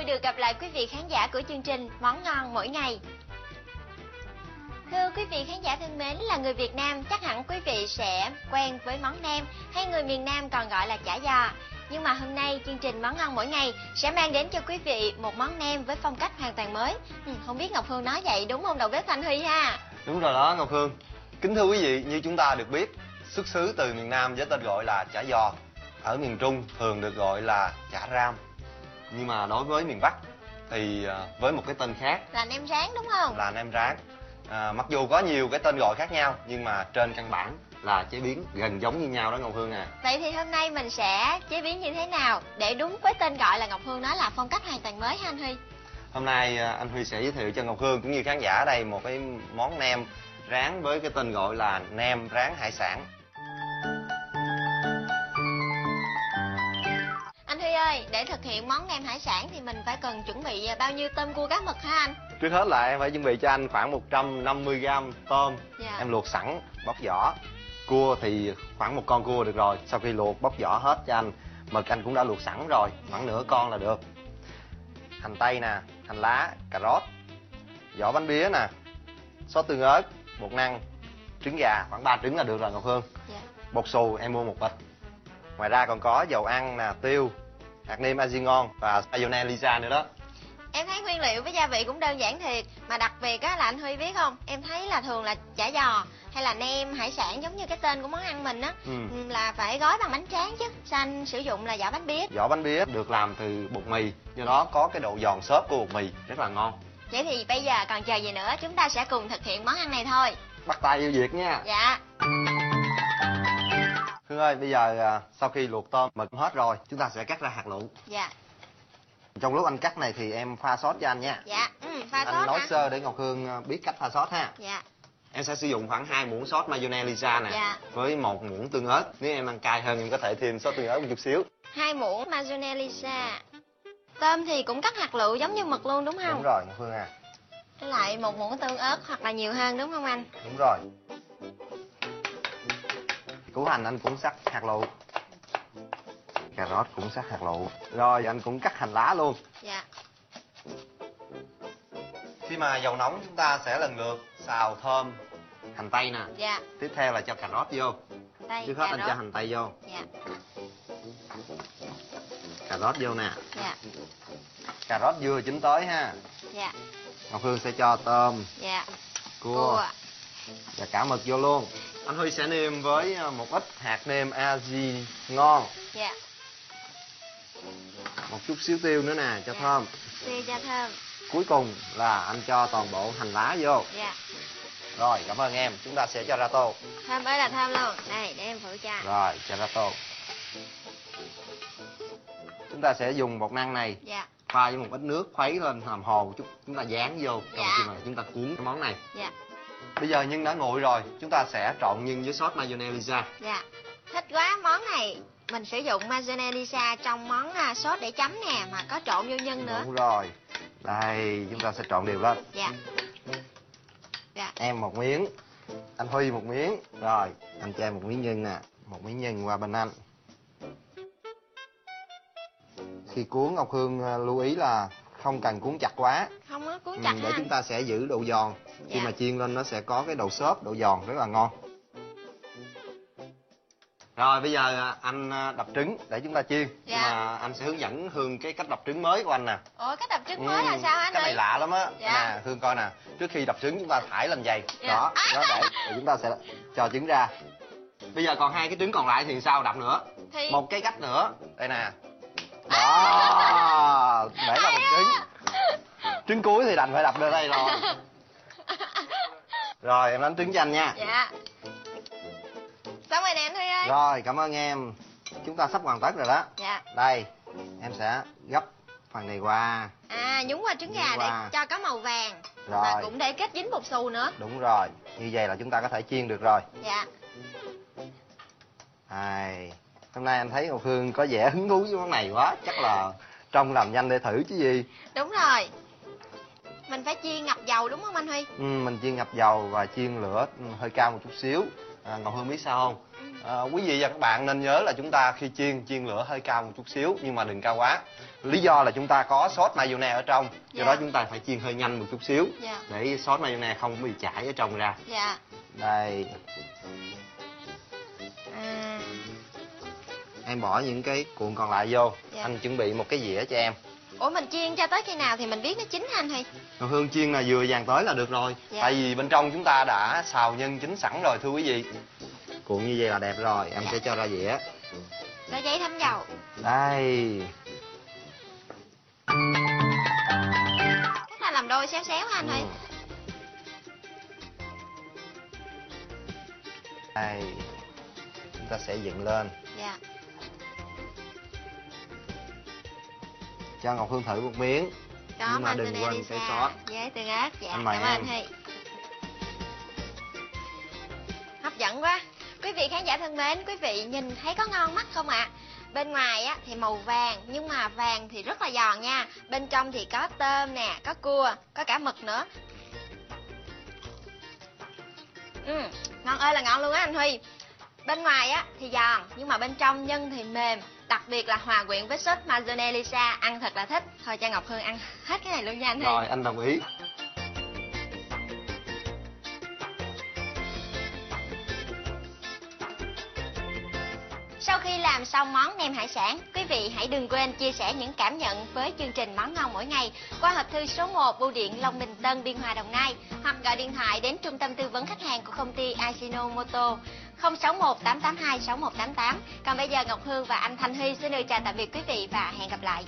vui được gặp lại quý vị khán giả của chương trình Món ngon mỗi ngày. Thưa quý vị khán giả thân mến, là người Việt Nam chắc hẳn quý vị sẽ quen với món nem hay người miền Nam còn gọi là chả giò. Nhưng mà hôm nay chương trình Món ngon mỗi ngày sẽ mang đến cho quý vị một món nem với phong cách hoàn toàn mới. Ừ, không biết Ngọc Hương nói vậy đúng không đầu bếp Thanh Huy ha? Đúng rồi đó Ngọc Hương. Kính thưa quý vị, như chúng ta được biết, xuất xứ từ miền Nam với tên gọi là chả giò. Ở miền Trung thường được gọi là chả ram. Nhưng mà đối với miền Bắc thì à, với một cái tên khác Là nem rán đúng không? là nem rán. À, mặc dù có nhiều cái tên gọi khác nhau nhưng mà trên căn bản là chế biến gần giống như nhau đó Ngọc Hương à. Vậy thì hôm nay mình sẽ chế biến như thế nào để đúng với tên gọi là Ngọc Hương nói là phong cách hoàn toàn mới ha anh Huy? Hôm nay à, anh Huy sẽ giới thiệu cho Ngọc Hương cũng như khán giả ở đây một cái món nem rán với cái tên gọi là nem rán hải sản. Để thực hiện món nem hải sản thì mình phải cần chuẩn bị bao nhiêu tôm cua cá mực hả anh? Trước hết là em phải chuẩn bị cho anh khoảng 150 g tôm. Dạ. em luộc sẵn bóc vỏ. Cua thì khoảng một con cua được rồi. Sau khi luộc bóc vỏ hết cho anh. Mực anh cũng đã luộc sẵn rồi. Khoảng nửa con là được. Hành tây nè hành lá cà rốt vỏ bánh bía nè sốt tương ớt bột năng trứng gà. Khoảng 3 trứng là được rồi ngọc hương. Dạ. bột xù em mua một bịch. Ngoài ra còn có dầu ăn nè tiêu hạt nêm aji ngon và mayonnaise lisa nữa đó. Em thấy nguyên liệu với gia vị cũng đơn giản thiệt Mà đặc biệt á là anh Huy biết không? Em thấy là thường là chả giò hay là nem hải sản giống như cái tên của món ăn mình á Ừ. Là phải gói bằng bánh tráng chứ. Sao anh sử dụng là vỏ bánh bía? Vỏ bánh bía được làm từ bột mì do đó có cái độ giòn xốp của bột mì rất là ngon. Vậy thì bây giờ còn chờ gì nữa Chúng ta sẽ cùng thực hiện món ăn này thôi. Bắt tay vô việc nha. Dạ Hương ơi bây giờ à, sau khi luộc tôm mực hết rồi chúng ta sẽ cắt ra hạt lựu. Dạ. Trong lúc anh cắt này thì em pha sốt cho anh nha. Dạ ừ, pha anh sốt nói hả? sơ để ngọc hương à, biết cách pha sốt ha. Dạ. Em sẽ sử dụng khoảng 2 muỗng sốt mayonnaise lisa nè Dạ. với một muỗng tương ớt. Nếu em ăn cay hơn em có thể thêm sốt tương ớt một chút xíu. Hai muỗng mayonnaise. Lisa Tôm thì cũng cắt hạt lựu giống như mực luôn đúng không? đúng rồi ngọc hương à. Lại một muỗng tương ớt hoặc là nhiều hơn đúng không anh? đúng rồi củ hành anh cũng sắc hạt lựu. Cà rốt cũng sắc hạt lựu. Rồi anh cũng cắt hành lá luôn. Dạ. Khi mà dầu nóng chúng ta sẽ lần lượt xào thơm hành tây nè. Dạ. Tiếp theo là cho cà rốt vô Đây trước hết anh rốt. cho hành tây vô. Dạ. Cà rốt vô nè. Dạ. Cà rốt vừa chín tới ha. Dạ. Ngọc hương sẽ cho tôm. Dạ. Cua, Cua. Và cả mực vô luôn anh huy sẽ nêm với ờ, một ít hạt nêm aji ngon. Dạ. Một chút xíu tiêu nữa nè cho Dạ. thơm. Tiêu cho thơm. Cuối cùng là anh cho toàn bộ hành lá vô. Dạ. Rồi cảm ơn em. Chúng ta sẽ cho ra tô. Thơm ơi là thơm luôn. Đây để em phụ cho. Rồi cho ra tô. Chúng ta sẽ dùng bột năng này. Dạ. Pha với một ít nước khuấy lên làm hồ chút. Chúng ta dán vô. Trong Dạ. khi mà chúng ta cuốn cái món này. Dạ bây giờ nhân đã nguội rồi chúng ta sẽ trộn nhân với sốt mayonnaise. Lisa Dạ. Thích quá món này Mình sử dụng mayonnaise Lisa trong món à, sốt để chấm nè Mà có trộn vô nhân nữa. Đúng rồi. Đây chúng ta sẽ trộn đều lên. Dạ. Dạ. Em một miếng anh huy một miếng. Rồi anh cho em một miếng nhân nè một miếng nhân qua bên anh. Khi cuốn ngọc hương à, lưu ý là không cần cuốn chặt quá. Không cuốn Ừ, chặt để ha. chúng ta sẽ giữ độ giòn. Khi Dạ. mà chiên lên nó sẽ có cái độ xốp độ giòn rất là ngon. Rồi bây giờ à, anh à, đập trứng để chúng ta chiên. Dạ. Nhưng mà anh sẽ hướng dẫn hương cái cách đập trứng mới của anh nè. Ủa cái đập trứng mới là Ừ, sao anh cái này ơi? lạ lắm á. Dạ. nè hương coi nè. Trước khi đập trứng chúng ta thải lên giày. Dạ. đó đó để chúng ta sẽ cho trứng ra. Bây giờ còn hai cái trứng còn lại thì sao? Đập nữa. Thì một cái cách nữa. Đây nè. Đó để ra một trứng trứng cuối thì đành phải đập ra đây rồi. Rồi em đánh trứng cho anh nha. Dạ. Xong rồi nè anh Huy ơi. Rồi cảm ơn em. Chúng ta sắp hoàn tất rồi đó. Dạ. Đây em sẽ gấp phần này qua. À nhúng qua trứng gà Nhúng để qua. cho có màu vàng. Rồi. Và cũng để kết dính bột xù nữa. Đúng rồi như vậy là chúng ta có thể chiên được rồi. Dạ. Ai, hôm nay anh thấy Ngọc Hương có vẻ hứng thú với món này quá chắc là trong làm nhanh để thử chứ gì. Đúng rồi Mình phải chiên ngập dầu đúng không anh Huy? ừ, mình chiên ngập dầu và chiên lửa ừ, hơi cao một chút xíu à, Ngọc Hương biết sao không Ừ. À, quý vị và các bạn nên nhớ là chúng ta khi chiên chiên lửa hơi cao một chút xíu nhưng mà đừng cao quá. Lý do là chúng ta có sốt mayonnaise ở trong, do Dạ. đó chúng ta phải chiên hơi nhanh một chút xíu Dạ. để sốt mayonnaise không bị chảy ở trong ra. Dạ. Đây, À, em bỏ những cái cuộn còn lại vô. Dạ. Anh chuẩn bị một cái dĩa cho em. Ủa mình chiên cho tới khi nào thì mình biết nó chín anh? Còn hương chiên là vừa vàng tới là được rồi. Dạ. Tại vì bên trong chúng ta đã xào nhân chín sẵn rồi thưa quý vị. Cuộn như vậy là đẹp rồi, em Dạ. sẽ cho ra dĩa. Có giấy thấm dầu. Đây. Cách là làm đôi xéo xéo anh? Ừ. Đây. Chúng ta sẽ dựng lên. Cho Ngọc Hương thử một miếng. Có Nhưng mà đừng quên cái sốt. với tương ớt. Dạ, Anh mời cảm ơn em. Huy. Hấp dẫn quá. Quý vị khán giả thân mến, quý vị nhìn thấy có ngon mắt không ạ? Bên ngoài á thì màu vàng nhưng mà vàng thì rất là giòn nha. Bên trong thì có tôm nè, có cua, có cả mực nữa. Ừ, ngon ơi là ngon luôn á anh Huy. Bên ngoài á thì giòn nhưng mà bên trong nhân thì mềm, đặc biệt là hòa quyện với sốt mayonnaise ăn thật là thích. Thôi cho Ngọc Hương ăn hết cái này luôn nha anh Rồi, anh đồng ý. Làm xong món nem hải sản, quý vị hãy đừng quên chia sẻ những cảm nhận với chương trình Món ngon mỗi ngày qua hộp thư số 1 bưu điện Long Bình Tân Biên Hòa Đồng Nai hoặc gọi điện thoại đến trung tâm tư vấn khách hàng của công ty Ajinomoto 061 882 6188. Còn bây giờ Ngọc Hương và anh Thanh Huy xin được chào tạm biệt quý vị và hẹn gặp lại.